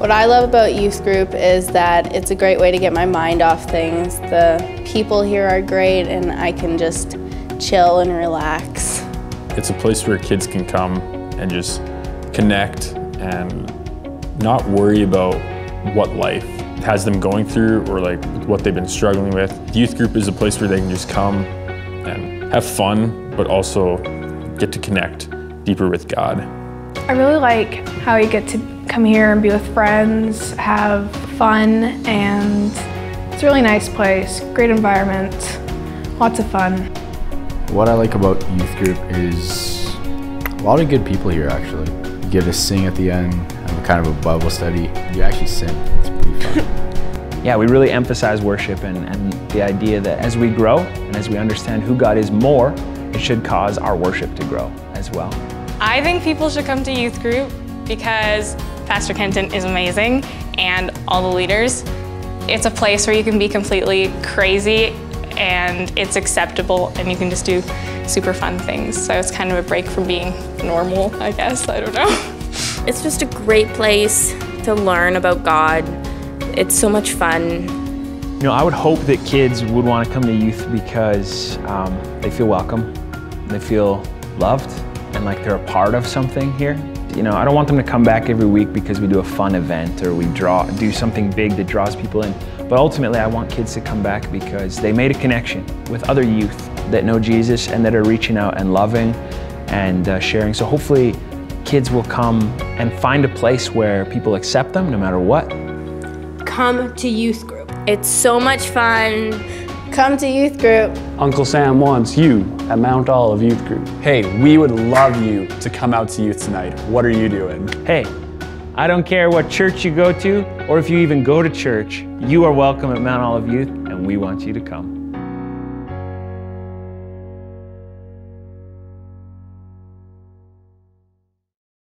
What I love about youth group is that it's a great way to get my mind off things. The people here are great and I can just chill and relax. It's a place where kids can come and just connect and not worry about what life has them going through or like what they've been struggling with. Youth group is a place where they can just come and have fun, but also get to connect deeper with God. I really like how you get to come here and be with friends, have fun, and it's a really nice place, great environment, lots of fun. What I like about youth group is a lot of good people here actually. You get to sing at the end, have a kind of a Bible study. You actually sing, it's pretty fun. yeah, we really emphasize worship and, and the idea that as we grow and as we understand who God is more, it should cause our worship to grow as well. I think people should come to youth group because Pastor Kenton is amazing and all the leaders. It's a place where you can be completely crazy and it's acceptable and you can just do super fun things. So it's kind of a break from being normal, I guess. I don't know. It's just a great place to learn about God. It's so much fun. You know, I would hope that kids would want to come to youth because um, they feel welcome, they feel loved, and like they're a part of something here. You know, I don't want them to come back every week because we do a fun event or we draw do something big that draws people in. But ultimately, I want kids to come back because they made a connection with other youth that know Jesus and that are reaching out and loving and uh, sharing. So hopefully, kids will come and find a place where people accept them no matter what. Come to youth group. It's so much fun. Come to youth group. Uncle Sam wants you at Mount Olive Youth Group. Hey, we would love you to come out to youth tonight. What are you doing? Hey, I don't care what church you go to or if you even go to church, you are welcome at Mount Olive Youth and we want you to come.